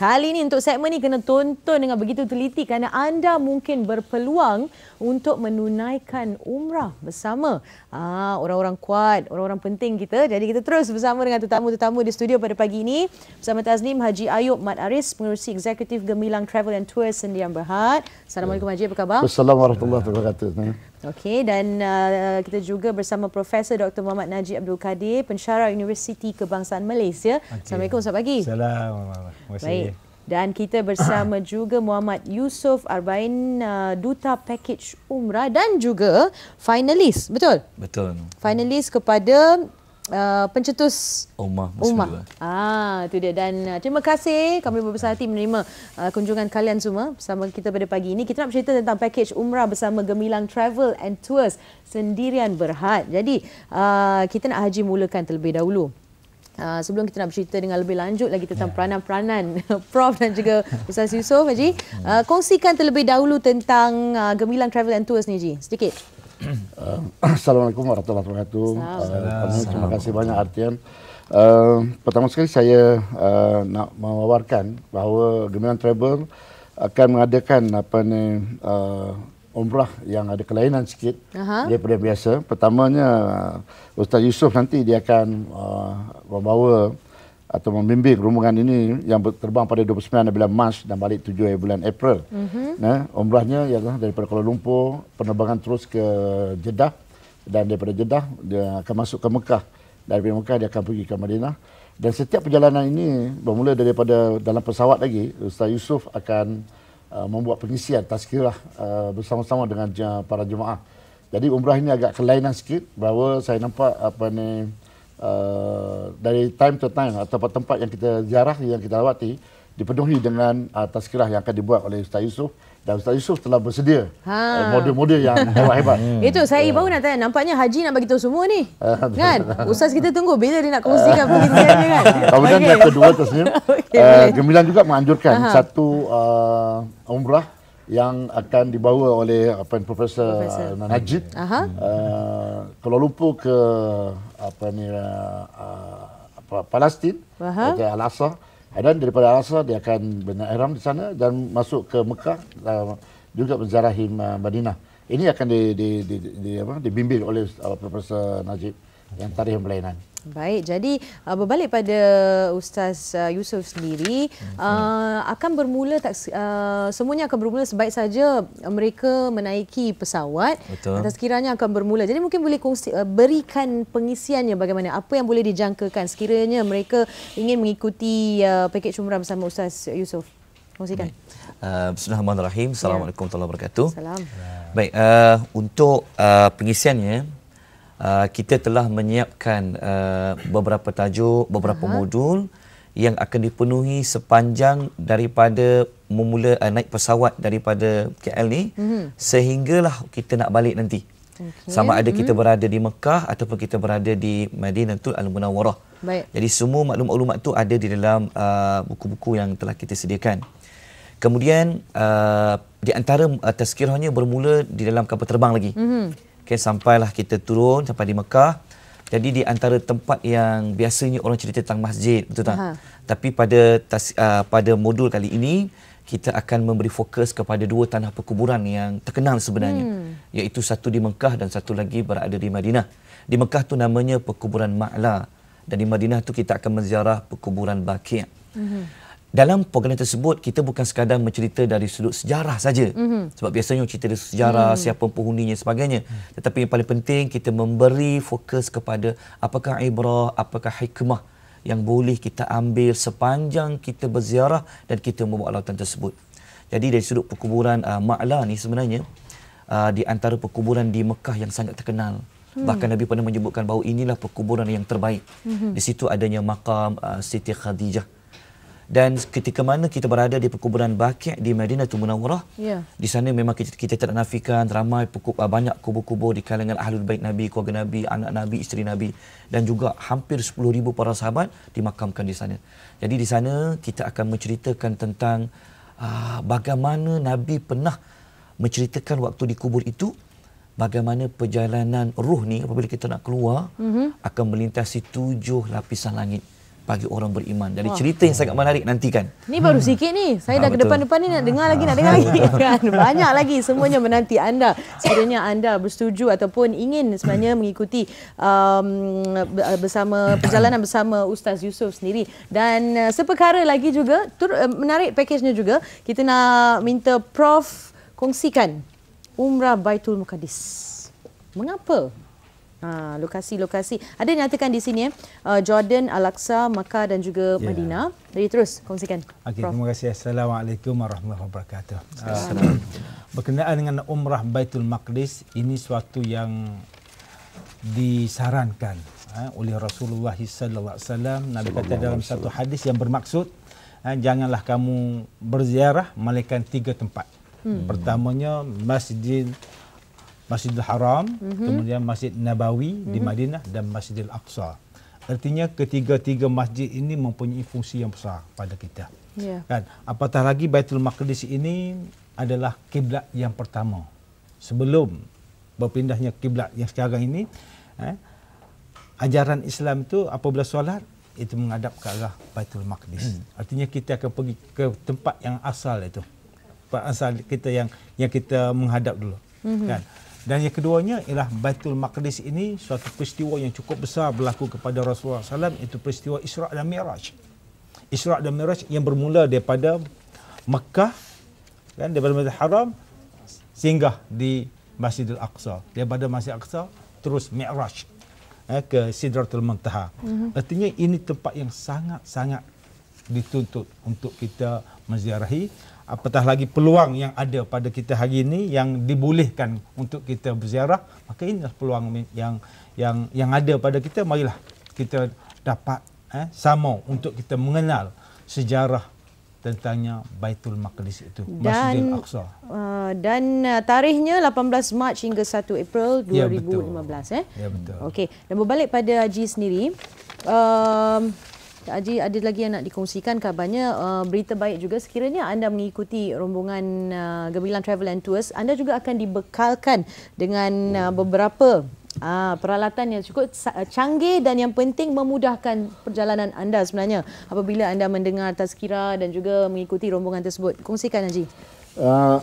Kali ini untuk segmen ni kena tonton dengan begitu teliti kerana anda mungkin berpeluang untuk menunaikan umrah bersama ah, orang-orang kuat, orang-orang penting kita. Jadi kita terus bersama dengan tetamu-tetamu di studio pada pagi ini bersama Taznim Haji Ayub Mat Aris, pengerusi eksekutif Gemilang Travel and Tours Sendian Berhad. Assalamualaikum Haji, apa khabar? Assalamualaikum warahmatullahi wabarakatuh. Okey dan uh, kita juga bersama Profesor Dr. Muhammad Najib Abdul Kadir, pensyarah Universiti Kebangsaan Malaysia. Okay. Assalamualaikum, selamat pagi. Assalamualaikum. Baik. Dan kita bersama juga Muhammad Yusof Arbain, uh, Duta Package Umrah dan juga finalis, betul? Betul. Finalis kepada uh, pencetus Umar Umar. Ah, itu dia dan uh, terima kasih kami berbesar hati menerima uh, kunjungan kalian semua bersama kita pada pagi ini. Kita nak bercerita tentang package umrah bersama Gemilang Travel and Tours sendirian berhad. Jadi, uh, kita nak haji mulakan terlebih dahulu. Uh, sebelum kita nak bercerita dengan lebih lanjut lagi tentang ya. peranan-peranan Prof dan juga Ustaz Yusof Haji, uh, kongsikan terlebih dahulu tentang uh, Gemilang Travel and Tours ni Ji, sedikit. Uh, Assalamualaikum warahmatullahi wabarakatuh. Uh, terima kasih banyak Artian. Uh, pertama sekali saya uh, nak mewawarkan bahawa Gemilang Travel akan mengadakan apa ni uh, umrah yang ada kelainan sikit Aha. daripada biasa. Pertamanya Ustaz Yusof nanti dia akan uh, membawa atau membimbing rombongan ini yang terbang pada 29 bulan Mac dan balik 7 bulan April. Mm-hmm. Nah, umrahnya ialah daripada Kuala Lumpur penerbangan terus ke Jeddah dan daripada Jeddah dia akan masuk ke Mekah. Dari Mekah dia akan pergi ke Madinah dan setiap perjalanan ini bermula daripada dalam pesawat lagi Ustaz Yusof akan uh, membuat pengisian tazkirah uh, bersama-sama dengan para jemaah. Jadi umrah ini agak kelainan sikit bahawa saya nampak apa ni Uh, dari time to time atau tempat yang kita ziarah yang kita lawati dipenuhi dengan uh, tazkirah yang akan dibuat oleh Ustaz Yusof dan Ustaz Yusof telah bersedia ha. uh, model-model yang hebat-hebat. Hmm. Itu saya uh. baru nak tanya nampaknya haji nak bagi tahu semua ni. Kan? Ustaz kita tunggu bila dia nak kongsikan uh. dia kan. Kemudian okay. yang kedua tersenyum. okay, uh, Gemilang juga menganjurkan satu uh, umrah yang akan dibawa oleh apa Profesor, Profesor. Uh, Najib uh-huh. uh, Kuala Lumpur ke apa ni uh, apa Palestin ke Al-Aqsa dan daripada Al-Aqsa dia akan berihram di sana dan masuk ke Mekah uh, juga menziarahi uh, Madinah. Ini akan di, di, di, di apa dibimbing oleh uh, Profesor Najib yang tarikh pelayanan. Baik, jadi uh, berbalik pada Ustaz uh, Yusof sendiri, uh, akan bermula tak uh, semuanya akan bermula sebaik saja mereka menaiki pesawat. Betul. Atas kiranya akan bermula. Jadi mungkin boleh kongsi, uh, berikan pengisiannya bagaimana apa yang boleh dijangkakan sekiranya mereka ingin mengikuti uh, pakej umrah bersama Ustaz Yusof. Kongsikan. Uh, Bismillahirrahmanirrahim. Assalamualaikum warahmatullahi wabarakatuh. Salam. Baik, uh, untuk uh, pengisiannya uh, kita telah menyiapkan uh, beberapa tajuk, beberapa Aha. modul yang akan dipenuhi sepanjang daripada memula uh, naik pesawat daripada KL ni mm-hmm. sehinggalah kita nak balik nanti. Okay. Sama ada kita mm-hmm. berada di Mekah ataupun kita berada di Madinatul Al-Munawwarah. Baik. Jadi semua maklumat-maklumat tu ada di dalam uh, buku-buku yang telah kita sediakan. Kemudian uh, di antara uh, tazkirahnya bermula di dalam kapal terbang lagi. Mm-hmm. Okay, sampailah kita turun sampai di Mekah. Jadi di antara tempat yang biasanya orang cerita tentang masjid, betul tak? Ha. Tapi pada tas, uh, pada modul kali ini kita akan memberi fokus kepada dua tanah perkuburan yang terkenal sebenarnya, hmm. iaitu satu di Mekah dan satu lagi berada di Madinah. Di Mekah tu namanya perkuburan Ma'la dan di Madinah tu kita akan menziarah perkuburan Baqi'. Hmm dalam program tersebut kita bukan sekadar mencerita dari sudut sejarah saja mm-hmm. sebab biasanya cerita dari sejarah mm. siapa penghuninya sebagainya mm. tetapi yang paling penting kita memberi fokus kepada apakah ibrah apakah hikmah yang boleh kita ambil sepanjang kita berziarah dan kita membuat lautan tersebut jadi dari sudut perkuburan uh, Ma'la ni sebenarnya uh, di antara perkuburan di Mekah yang sangat terkenal Hmm. Bahkan Nabi pernah menyebutkan bahawa inilah perkuburan yang terbaik. Hmm. Di situ adanya makam uh, Siti Khadijah dan ketika mana kita berada di perkuburan Baqi' di Madinatul Munawwarah yeah. di sana memang kita kita tak nafikan ramai pukul, ah, banyak kubur-kubur di kalangan ahlul bait Nabi keluarga Nabi anak Nabi isteri Nabi dan juga hampir 10,000 para sahabat dimakamkan di sana jadi di sana kita akan menceritakan tentang uh, bagaimana Nabi pernah menceritakan waktu di kubur itu bagaimana perjalanan ruh ni apabila kita nak keluar mm-hmm. akan melintasi tujuh lapisan langit bagi orang beriman. Jadi cerita yang sangat menarik nantikan. Ni baru sikit ni. Saya ha, dah betul. ke depan-depan ni nak dengar lagi, nak dengar lagi. Kan? Banyak lagi semuanya menanti anda. Sekiranya anda bersetuju ataupun ingin sebenarnya mengikuti um, bersama perjalanan bersama Ustaz Yusof sendiri. Dan uh, seperkara lagi juga, tur, uh, menarik pakejnya juga, kita nak minta Prof kongsikan Umrah Baitul Muqaddis. Mengapa Ha, lokasi-lokasi. Ada nyatakan di sini eh. Uh, Jordan, Al-Aqsa, Makkah dan juga yeah. Madinah. Jadi terus kongsikan. Okay, terima kasih. Assalamualaikum warahmatullahi wabarakatuh. Uh, berkenaan dengan umrah Baitul Maqdis, ini suatu yang disarankan uh, oleh Rasulullah sallallahu alaihi wasallam. Nabi kata dalam satu hadis yang bermaksud uh, janganlah kamu berziarah melainkan tiga tempat. Hmm. Pertamanya Masjid Masjidil Haram, mm-hmm. kemudian Masjid Nabawi mm-hmm. di mhm. Madinah dan Masjidil Aqsa. Artinya ketiga-tiga masjid ini mempunyai fungsi yang besar pada kita. Yeah. Kan? Apatah lagi Baitul Maqdis ini adalah kiblat yang pertama. Sebelum berpindahnya kiblat yang sekarang ini, eh, ajaran Islam itu apabila solat itu menghadap ke arah Baitul Maqdis. Hmm. Artinya kita akan pergi ke tempat yang asal itu. Tempat asal kita yang yang kita menghadap dulu. Mm-hmm. Kan? Dan yang keduanya ialah Baitul Maqdis ini suatu peristiwa yang cukup besar berlaku kepada Rasulullah SAW itu peristiwa Isra' dan Mi'raj. Isra' dan Mi'raj yang bermula daripada Mekah kan daripada Masjidil Haram singgah di Masjidil Aqsa. Daripada Masjidil Aqsa terus Mi'raj eh, ke Sidratul Muntaha. Mm-hmm. Artinya ini tempat yang sangat-sangat dituntut untuk kita menziarahi apatah lagi peluang yang ada pada kita hari ini yang dibolehkan untuk kita berziarah maka inilah peluang yang yang yang ada pada kita marilah kita dapat eh, sama untuk kita mengenal sejarah tentangnya Baitul Maqdis itu Masjidil Aqsa. Uh, dan uh, tarikhnya 18 Mac hingga 1 April 2015 ya, betul. eh. Ya betul. Okey, dan berbalik pada Haji sendiri uh, Cik Haji ada lagi yang nak dikongsikan? Kabarnya uh, berita baik juga. Sekiranya anda mengikuti rombongan uh, Gemilang Travel and Tours anda juga akan dibekalkan dengan uh, beberapa uh, peralatan yang cukup canggih dan yang penting memudahkan perjalanan anda sebenarnya. Apabila anda mendengar tazkira dan juga mengikuti rombongan tersebut. Kongsikan Haji. Uh,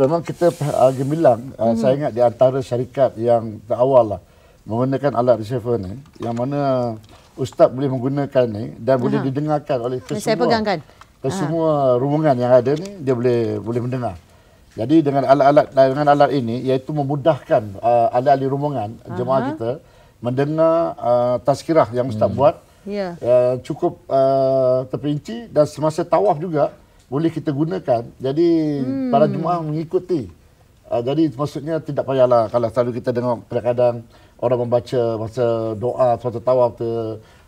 memang kita uh, Gemilang uh, mm-hmm. saya ingat di antara syarikat yang terawal lah menggunakan alat receiver ni yang mana ustaz boleh menggunakan ni dan Aha. boleh didengarkan oleh kesemua saya pegangkan kesemua rombongan yang ada ni dia boleh boleh mendengar jadi dengan alat-alat dengan alat ini iaitu memudahkan uh, ahli-ahli rombongan Aha. jemaah kita mendengar uh, tazkirah yang ustaz hmm. buat ya uh, cukup uh, terperinci dan semasa tawaf juga boleh kita gunakan jadi hmm. para jemaah mengikuti uh, jadi maksudnya tidak payahlah kalau selalu kita dengar kadang-kadang orang membaca masa doa suatu tawaf tu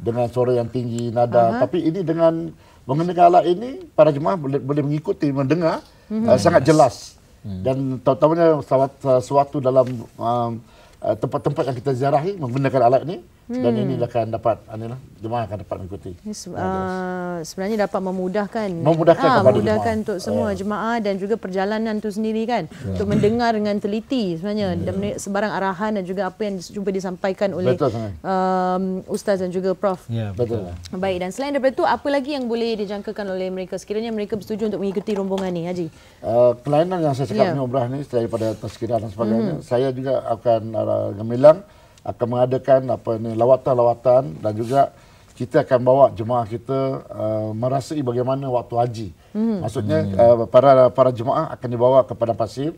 dengan suara yang tinggi nada uh-huh. tapi ini dengan mengenai alat ini para jemaah boleh boleh mengikuti mendengar uh-huh. uh, sangat jelas uh-huh. dan terutamanya sesuatu dalam um, uh, tempat-tempat yang kita ziarahi menggunakan alat ini hmm. dan ini akan dapat inilah jemaah akan dapat mengikuti. Yes, uh, sebenarnya dapat memudahkan memudahkan ah, memudahkan jemaah. untuk semua yeah. jemaah dan juga perjalanan itu sendiri kan yeah. untuk mendengar dengan teliti sebenarnya yeah. dan sebarang arahan dan juga apa yang cuba disampaikan oleh um, ustaz dan juga prof. Ya yeah, betul. Baik dan selain daripada itu apa lagi yang boleh dijangkakan oleh mereka sekiranya mereka bersetuju untuk mengikuti rombongan ni Haji? Uh, kelainan yang saya cakap yeah. ni umrah ni daripada tazkirah dan sebagainya mm-hmm. saya juga akan uh, gemilang akan mengadakan apa ni lawatan-lawatan dan juga kita akan bawa jemaah kita uh, merasai bagaimana waktu haji. Hmm. Maksudnya hmm. Uh, para para jemaah akan dibawa ke padang pasir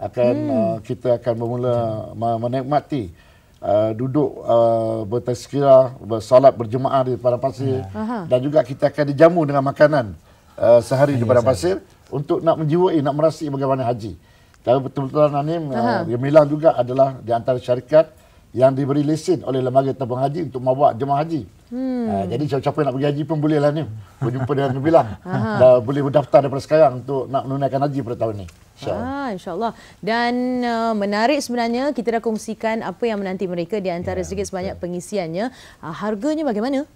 akan hmm. uh, kita akan bermula menikmati uh, duduk uh, bertazkirah bersolat berjemaah di padang pasir yeah. dan juga kita akan dijamu dengan makanan uh, sehari di padang pasir untuk nak menjiwai nak merasai bagaimana haji. Kalau betul-betul ni uh, Gemilang juga adalah di antara syarikat yang diberi lesen oleh lembaga tabung haji untuk membawa jemaah haji. Hmm. Uh, jadi siapa-siapa nak pergi haji pun boleh lah ni. Berjumpa dengan Nabilang. Dan boleh berdaftar daripada sekarang untuk nak menunaikan haji pada tahun ni. InsyaAllah. Ah, InsyaAllah. Dan uh, menarik sebenarnya kita dah kongsikan apa yang menanti mereka di antara ya, sedikit sebanyak pengisiannya. Uh, harganya bagaimana?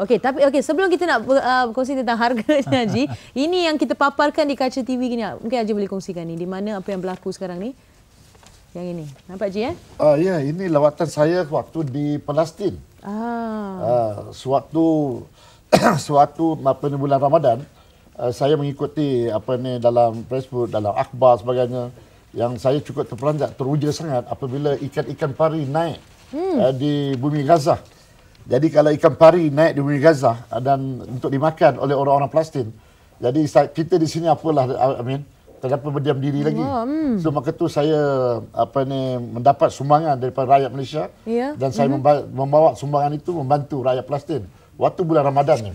Okey, tapi okey sebelum kita nak uh, kongsi tentang harganya Haji, ini yang kita paparkan di kaca TV gini. Mungkin Haji boleh kongsikan ni di mana apa yang berlaku sekarang ni? Yang ini. Nampak Ji eh? Uh, ya, ini lawatan saya waktu di Palestin. Ah. Uh, sewaktu sewaktu apa ni bulan Ramadan, uh, saya mengikuti apa ni dalam Facebook, dalam akhbar sebagainya yang saya cukup terperanjat, teruja sangat apabila ikan-ikan pari naik hmm. uh, di bumi Gaza. Jadi kalau ikan pari naik di bumi Gaza uh, dan untuk dimakan oleh orang-orang Palestin, jadi kita di sini apalah I mean, terdapat berdiam diri lagi. Oh, mm. So maka tu saya apa ni mendapat sumbangan daripada rakyat Malaysia yeah. dan saya mm-hmm. membawa sumbangan itu membantu rakyat Palestin waktu bulan Ramadan ni.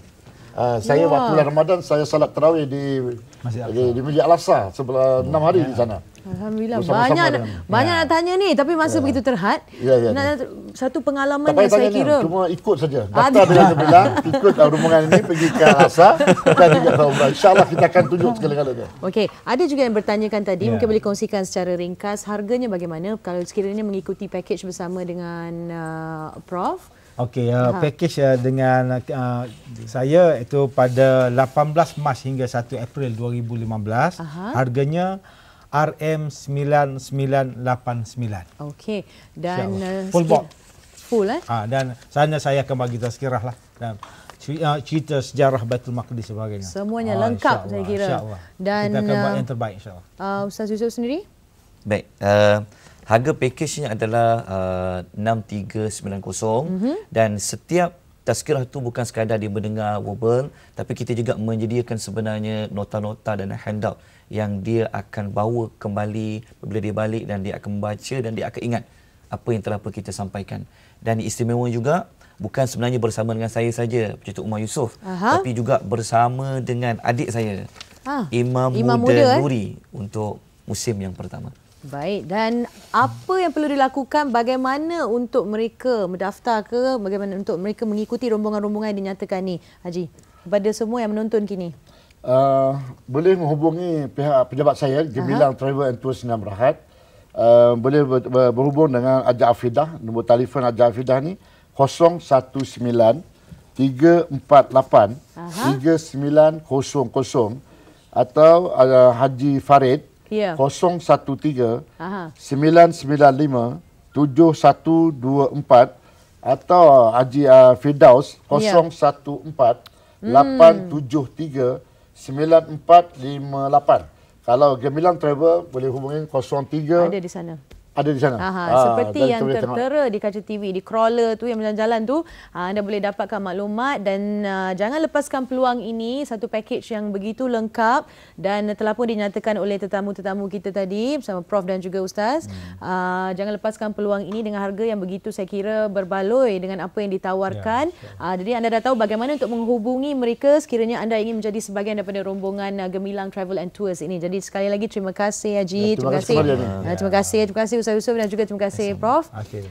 Uh, saya wow. waktu bulan Ramadan saya salat tarawih di di, di Masjid Al-Aqsa sebelah enam hari yeah. di sana. Alhamdulillah banyak dengan, banyak ya. nak tanya ni tapi masa ya. begitu terhad. Ya, ya, nak ya. satu pengalaman tak yang saya kira cuma ikut saja. Daftar dengan bilang ikut rombongan ini pergi ke Asa dan juga ke Umrah. Insya-Allah kita akan tunjuk segala-galanya. Okey, ada juga yang bertanyakan tadi ya. mungkin boleh kongsikan secara ringkas harganya bagaimana kalau sekiranya mengikuti package bersama dengan uh, Prof. Okey, uh, package uh, dengan uh, saya itu pada 18 Mac hingga 1 April 2015. Aha. Harganya RM9989. Okey. Dan uh, full box. Full eh? Ah dan sana saya akan bagi tazkirah lah dan uh, cerita sejarah Baitul Maqdis sebagainya. Semuanya ah, lengkap saya kira. Insya-Allah. Dan kita akan buat uh, yang terbaik insya-Allah. Uh, Ustaz Yusuf sendiri? Baik. Uh, harga package-nya adalah uh, 6390 mm-hmm. dan setiap tazkirah itu bukan sekadar dia mendengar verbal tapi kita juga menyediakan sebenarnya nota-nota dan handout yang dia akan bawa kembali bila dia balik dan dia akan membaca dan dia akan ingat apa yang telah kita sampaikan. Dan istimewa juga bukan sebenarnya bersama dengan saya saja, Pejabat Umar Yusof, Aha. tapi juga bersama dengan adik saya, ha. Imam, Imam Muda, Muda eh? Nuri untuk musim yang pertama. Baik, dan apa yang perlu dilakukan bagaimana untuk mereka mendaftar ke, bagaimana untuk mereka mengikuti rombongan-rombongan yang dinyatakan ni, Haji? Kepada semua yang menonton kini uh, boleh menghubungi pihak pejabat saya Gemilang uh-huh. Travel and Tours Sinar Berhad. Uh, boleh ber, ber, berhubung dengan Ajar Afidah. Nombor telefon Ajar Afidah ni 019 348 3900 atau uh, Haji Farid yeah. 013 uh-huh. 995 7124 atau Haji uh, Firdaus 014 yeah. 873 9458. Kalau Gemilang Travel boleh hubungi 03 Ada di sana ada di sana. Aha, ha, seperti yang tertera di kaca TV, di crawler tu yang berjalan-jalan tu, ha, anda boleh dapatkan maklumat dan uh, jangan lepaskan peluang ini, satu package yang begitu lengkap dan telah pun dinyatakan oleh tetamu-tetamu kita tadi bersama Prof dan juga Ustaz. Hmm. Uh, jangan lepaskan peluang ini dengan harga yang begitu saya kira berbaloi dengan apa yang ditawarkan. Ya, uh, jadi anda dah tahu bagaimana untuk menghubungi mereka sekiranya anda ingin menjadi sebahagian daripada rombongan uh, Gemilang Travel and Tours ini. Jadi sekali lagi terima kasih Haji. Ya, terima, terima kasih. kasih. Uh, terima kasih. Terima kasih Ustaz Yusof dan juga terima kasih Prof. Okay,